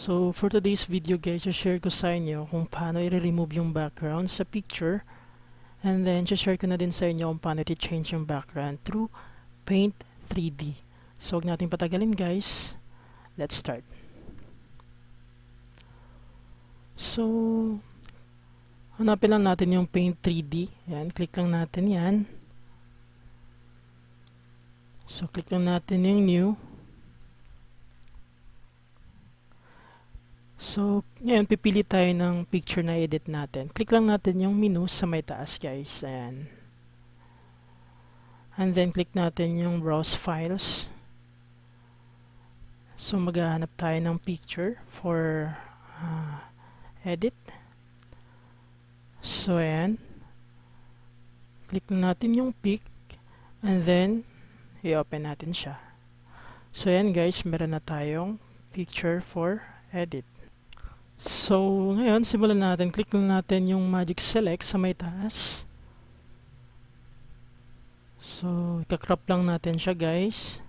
So, for today's video guys, share ko sa inyo kung paano i-remove yung background sa picture. And then, share ko na din sa inyo kung paano i-change yung background through Paint 3D. So, huwag natin patagalin guys. Let's start. So, hanapin lang natin yung Paint 3D. Yan, click lang natin yan. So, click lang natin yung new. So, ngayon, pipili tayo ng picture na edit natin. Click lang natin yung menu sa may taas, guys. Ayan. And then, click natin yung browse files. So, maghahanap tayo ng picture for uh, edit. So, ayan. Click na natin yung pic. And then, i-open natin siya. So, ayan guys, meron na tayong picture for edit. So, ngayon, simulan natin. Click lang natin yung magic select sa may taas. So, ikakrop lang natin siya guys.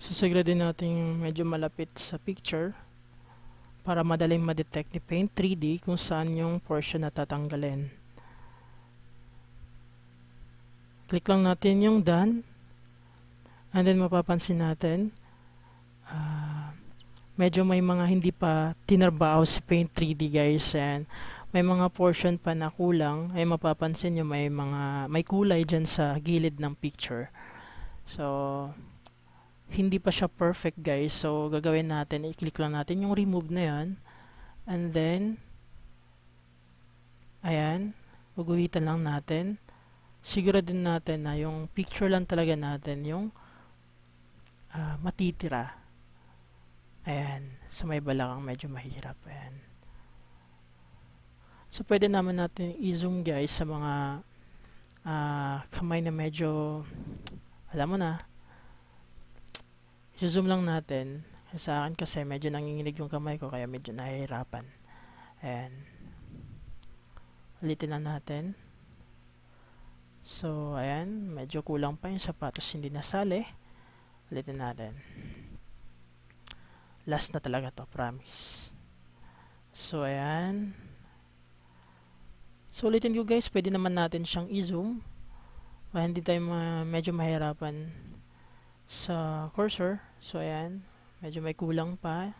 Susigradin natin medyo malapit sa picture para madaling ma-detect ni Paint 3D kung saan yung portion na tatanggalin. Click lang natin yung done. And then mapapansin natin uh, medyo may mga hindi pa tinarbaho si Paint 3D guys and may mga portion pa na kulang. Ay mapapansin nyo may mga may kulay dyan sa gilid ng picture. So hindi pa siya perfect guys. So gagawin natin i-click lang natin yung remove na yan and then ayan guguhitan lang natin. Siguro din natin na yung picture lang talaga natin yung uh, matitira Ayan, sa may balakang medyo mahirap. Ayan. So, pwede naman natin i-zoom guys sa mga uh, kamay na medyo, alam mo na, i-zoom lang natin. Sa akin kasi medyo nanginginig yung kamay ko kaya medyo nahihirapan. Ayan. Ulitin lang natin. So, ayan, medyo kulang pa yung sapatos hindi nasali. Ulitin natin last na talaga to promise. So ayan. So ulitin ko guys pwede naman natin siyang i-zoom. Para hindi tayo ma medyo mahirapan sa cursor. So ayan. Medyo may kulang pa.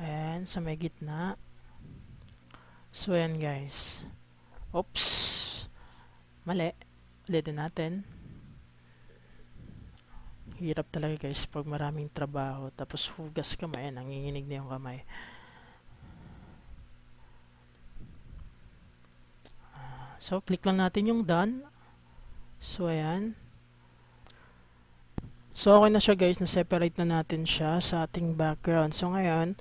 Ayan sa may gitna. So ayan guys. Oops. Mali. Ulitin natin hirap talaga guys pag maraming trabaho tapos hugas kamay nanginginig na yung kamay. Uh, so click lang natin yung done. So ayan. So okay na siya guys. Na separate na natin siya sa ating background. So ngayon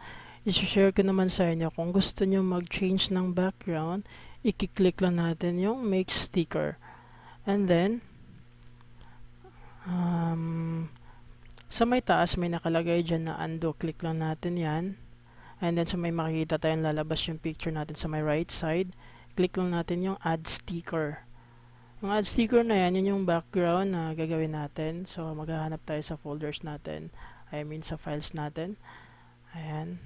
isi-share ko naman sa inyo. Kung gusto nyo mag-change ng background i-click lang natin yung make sticker. And then um, sa may taas may nakalagay dyan na undo. Click lang natin yan. And then sa may makikita tayong lalabas yung picture natin sa may right side. Click lang natin yung add sticker. Yung add sticker na yan yun yung background na gagawin natin. So maghahanap tayo sa folders natin. I mean sa files natin. Ayan.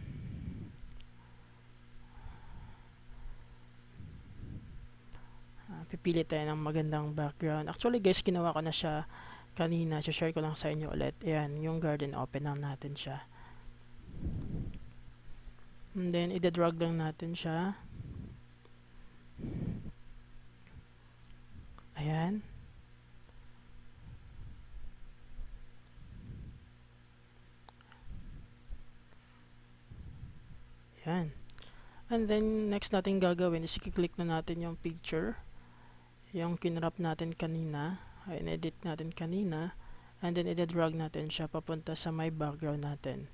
Uh, pipili tayo ng magandang background. Actually guys ginawa ko na siya kanina, share ko lang sa inyo ulit. Ayan, yung garden, open lang natin siya. And then, ida-drag lang natin siya. Ayan. Ayan. And then, next natin gagawin is i-click na natin yung picture. Yung kinrap natin kanina in-edit natin kanina. And then i-drag natin siya papunta sa my background natin.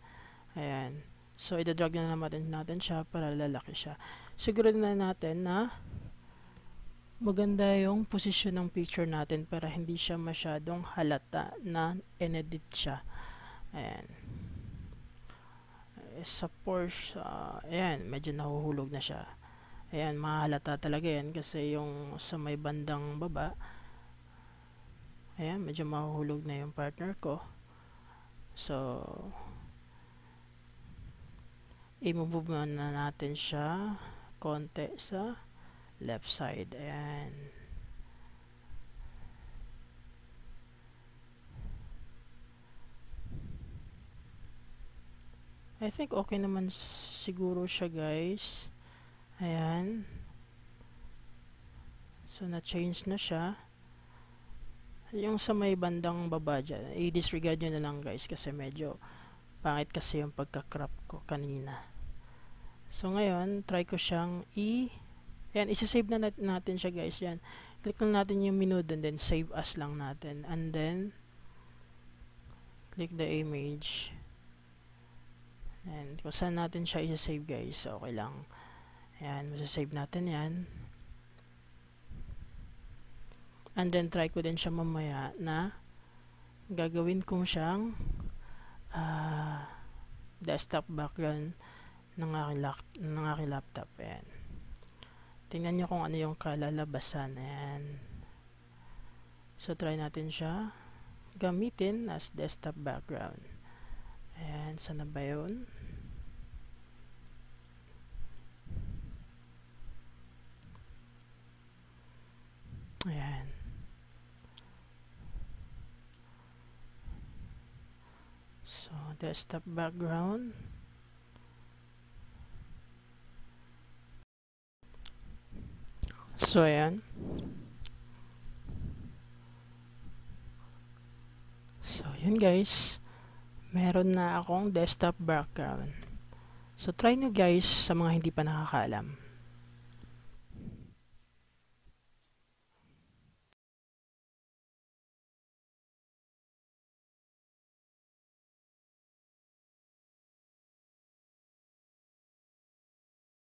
Ayan. So i-drag na naman natin siya para lalaki siya. Siguro na natin na maganda yung posisyon ng picture natin para hindi siya masyadong halata na in-edit siya. Ayan. Eh, sa Porsche uh, ayan medyo nahuhulog na siya. Ayan mahalata talaga yan kasi yung sa may bandang baba ayan medyo mahuhulog na yung partner ko so i-move na natin siya konti sa left side. Ayan. I think okay naman siguro siya guys. Ayan. So, na-change na siya. Yung sa may bandang baba dyan, i-disregard nyo na lang guys kasi medyo pangit kasi yung pagka-crop ko kanina. So, ngayon, try ko siyang i- Ayan, isa-save na nat natin siya guys. Yan. Click lang natin yung menu dun, then save as lang natin. And then, click the image. And kung saan natin siya isa-save guys, okay lang. Ayan, masasave natin yan. And then, try ko din siya mamaya na gagawin kong siyang uh, desktop background ng aking, ng aking laptop. Ayan. Tingnan nyo kung ano yung kalalabasan. Ayan. So, try natin siya gamitin as desktop background. Ayan, sana ba yun? Ayan. So, desktop background. So, ayan. So, yun guys. Meron na akong desktop background. So, try nyo guys sa mga hindi pa nakakaalam.